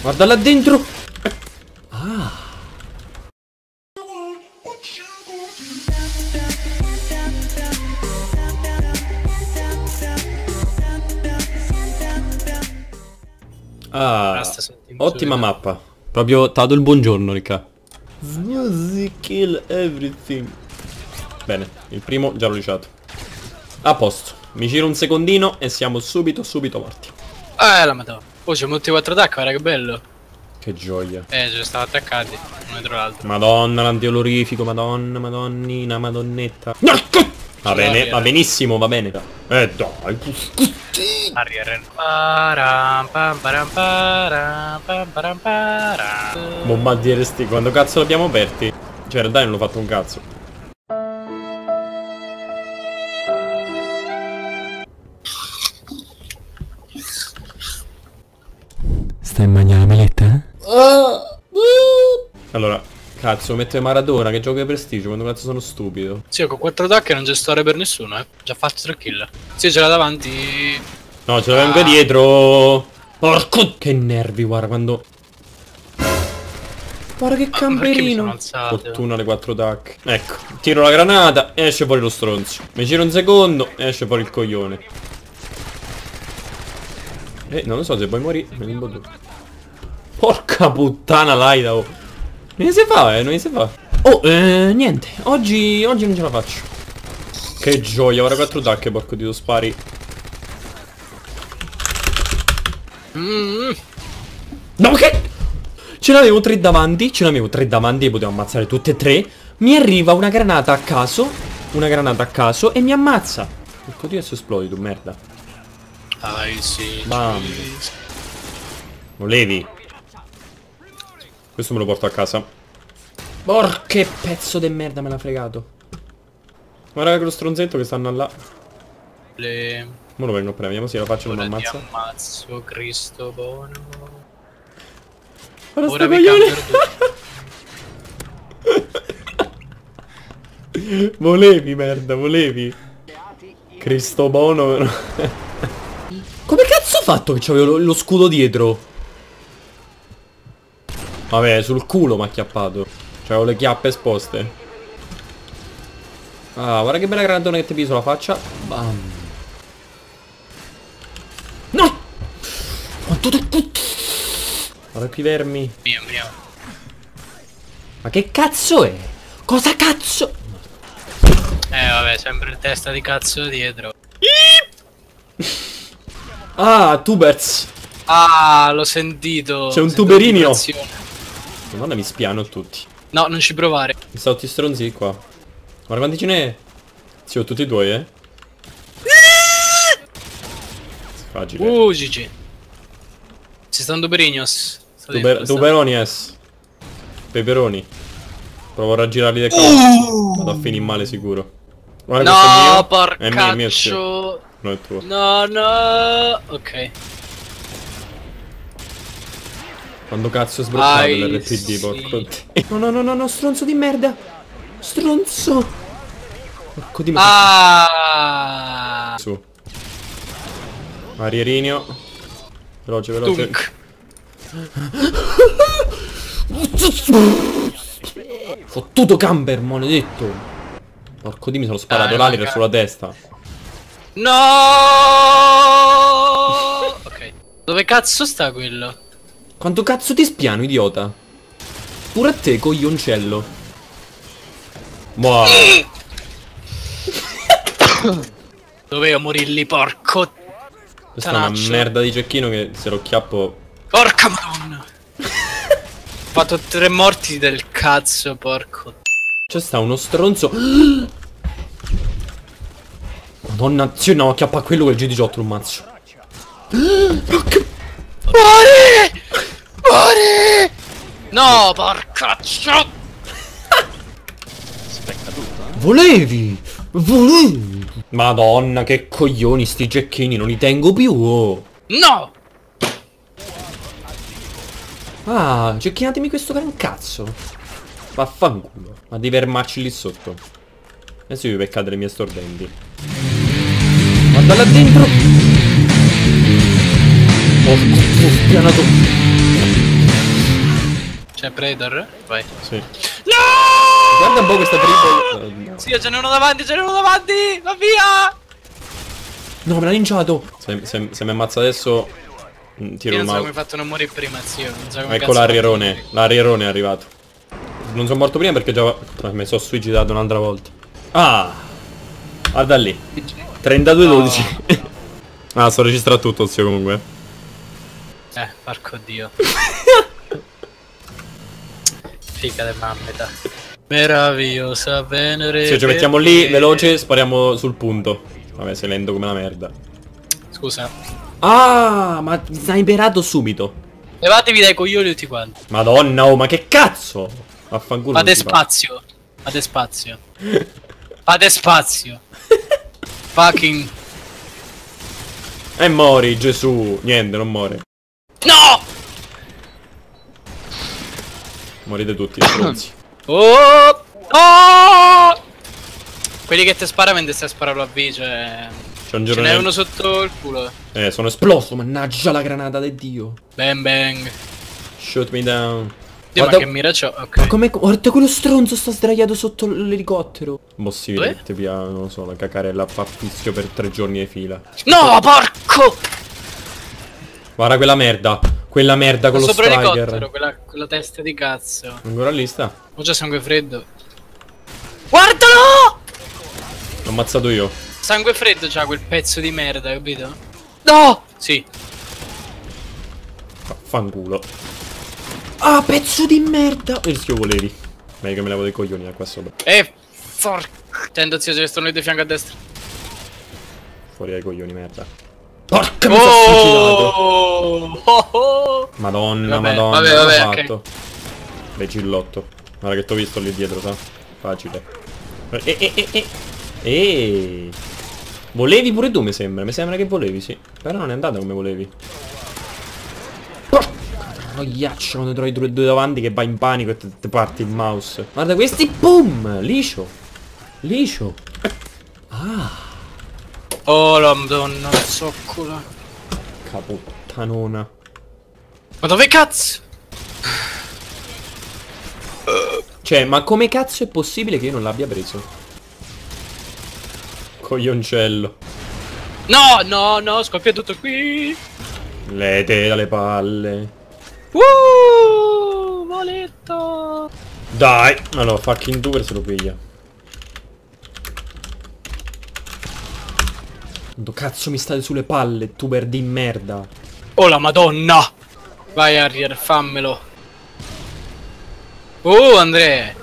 Guarda là dentro. Ah. Ah, ottima mappa. Proprio t'ha dato il buongiorno, Ricca. Snoozy kill everything. Bene, il primo già l'ho. A posto. Mi giro un secondino e siamo subito, subito morti. Eh, la madonna. Oh, c'è molti 4 attacchi, guarda che bello. Che gioia. Eh, ci stavano attaccati, uno dietro l'altro. Madonna, l'antiolorifico, madonna, madonnina, madonnetta. Va bene, va benissimo, va bene. Eh dai. Arriere. Bombardiere sti, quando cazzo l'abbiamo aperti? Cioè, in realtà non l'ho fatto un cazzo. Allora, cazzo, mette Maradona che gioca di prestigio, quando cazzo sono stupido. Sì, con 4 attacchi non c'è storia per nessuno, eh. Già fatto 3 kill. Sì, ce l'ha davanti. No, ce l'avevo anche Ah. dietro. Porco, che nervi, guarda, quando... Guarda che Ma mi sono camperino. Fortuna le quattro tac. Ecco, tiro la granata e esce fuori lo stronzo. Mi giro un secondo e esce fuori il coglione. Eh, non lo so se poi morì. Me ne. Porca puttana, Laida, oh. Non si fa, eh, non si fa. Oh, eh, niente. Oggi, oggi non ce la faccio. Che gioia, ora quattro tacche, porco dio, spari. Mm, No, che... Ce n'avevo tre davanti, ce n'avevo tre davanti e potevo ammazzare tutte e tre. Mi arriva una granata a caso, una granata a caso e mi ammazza. Porco dio, adesso esplodi tu, merda. Dai, sì. Bam. Volevi? Questo me lo porto a casa. Porche pezzo di merda me l'ha fregato. Guarda quello stronzetto che stanno là. Le... Mo lo vengo a prendere, vediamo se la faccio e non ammazza. ammazzo, Cristo buono. Guarda Ora sto mi coglione. Volevi, merda, volevi. Cristo bono. Come cazzo ho fatto che c'avevo lo, lo scudo dietro? Vabbè, sul culo mi ha chiappato. C'avevo le chiappe esposte. Ah, guarda che bella granatona che ti piso la faccia. Bam. No! Quanto te... Guarda qui vermi. Mio, mio. Ma che cazzo è? Cosa cazzo? Eh, vabbè, sempre il testa di cazzo dietro. Ah, tubers. Ah, l'ho sentito. C'è un Sento tuberinio. Vibrazione. Madonna mi spiano tutti. No, non ci provare. Mi sta tutti stronzi qua. Guarda quanti ce n'è. Sì, ho tutti e due, eh. Facile. Uh, GG. Ci stanno tuberignos. Sta Tuber dentro, sta- tuberoni es. Peperoni. Provo a raggirarli da qua. Vado a finire male sicuro. Guarda è No, mio. È mio, è mio, sì. porcaccio. No, è tuo. No, no. Ok. Quando cazzo è sbloccato l'RPD, sì. porco No, no, no, no, no, stronzo di merda. Stronzo. Porco di merda. Ah. Su. Arierino. Veloce, veloce. Fottuto camper, maledetto. Porco di mi sono sparato Dai, l'alire manca- sulla testa. No. Ok. Dove cazzo sta quello? Quanto cazzo ti spiano, idiota? Pure a te, coglioncello. Boh. Dovevo morirli, porco. Questa è una Tanaccio. merda di cecchino che se lo chiappo... Porca madonna. Ho fatto tre morti del cazzo, porco. C'è sta uno stronzo... Madonna, sì, no, chiappa quello che il G18 un mazzo. Porca... Muori! No, porcaccio! Volevi! Volevi! Madonna, che coglioni sti cecchini, non li tengo più, oh. No! Ah, cecchinatemi questo gran cazzo. Vaffanculo. Ma dei vermacci lì sotto. Adesso vi peccate le mie stordenti. Guarda là dentro. Porco, ho spianato. C'è Predator? Vai. Sì. No! Guarda un po' questa triple. Sì, ce n'è uno davanti, ce n'è uno davanti! Va via! No, me l'ha linciato. Se, se, se mi ammazza adesso. mm, Tiro Io non so come hai fatto non morire prima, zio. Non so come Ecco l'arrierone. L'arrierone è arrivato. Non sono morto prima perché già. Mi sono suicidato un'altra volta. Ah! Guarda lì. 32-12. ah, sto registrando tutto, zio, comunque. Eh, porco dio. Figa de mammeta. Meravigliosa Venere. Se ci mettiamo lì, veloce, spariamo sul punto. Vabbè, sei lento come la merda. Scusa. Ah, ma sniperato subito. Levatevi dai coglioni tutti quanti. Madonna, oh, ma che cazzo? Vaffanculo. Fate spazio. Fate spazio. Fate spazio. Fucking. E mori, Gesù. Niente, non muore. No! Morite tutti, stronzi. Oh! Oh! Quelli che ti sparano mentre stai a V, cioè... C'è un Ce giorno n'è uno sotto il culo. Eh, sono esploso, mannaggia la granata di Dio. Bang bang. Shoot me down. Dio, Guarda- ma che mira c'ho? Ok. Ma come... Guarda quello stronzo sta sdraiato sotto l'elicottero. Possibile ti pia, non lo so, la cacarella a fischio per tre giorni di fila. No, porco! Guarda quella merda. Quella merda con lo Sopra l'elicottero, striker. quella, quella testa di cazzo. Ancora lì sta. Ho già sangue freddo. Guardalo! L'ho ammazzato io. Sangue freddo c'ha quel pezzo di merda, capito? No! Sì. Fanculo. Ah, pezzo di merda. E rischio volevi. Meglio che me levo dei coglioni da qua sopra. Eh, for... Tendo zio, ce ne stanno lì di fianco a destra. Fuori dai coglioni, merda. Porca mi sono suicidato. Oh! Oh, oh! Madonna, Vabbè, madonna, vabbè, vabbè, ok. fatto. Becillotto. Guarda che t'ho visto lì dietro, sa? Facile. E, e, e, e. E. Volevi pure tu, mi sembra. Mi sembra che volevi, sì. Però non è andata come volevi. Troiaccia, quando trovi due, due davanti che vai in panico e ti ti parti il mouse. Guarda questi, boom! Liscio. Liscio. Oh, la madonna, zoccola. Caputtanona. Ma dove cazzo? Cioè, ma come cazzo è possibile che io non l'abbia preso? Coglioncello. No, no, no, scoppia tutto qui. Le tele alle palle. Uh, voletto. Dai. Allora, fucking tuber se lo piglia. Quanto cazzo mi state sulle palle, tuber di merda. Oh, la madonna. Vai, Harrier, fammelo. Oh, Andrea.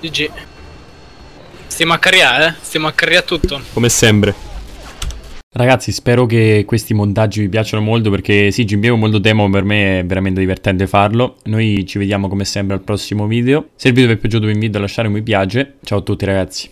GG. Stiamo a carriare, eh? Stiamo a carriare tutto. Come sempre. Ragazzi, spero che questi montaggi vi piacciono molto perché sì, GBA è molto demo, per me è veramente divertente farlo. Noi ci vediamo come sempre al prossimo video. Se il video vi è piaciuto vi invito a lasciare un mi piace. Ciao a tutti ragazzi.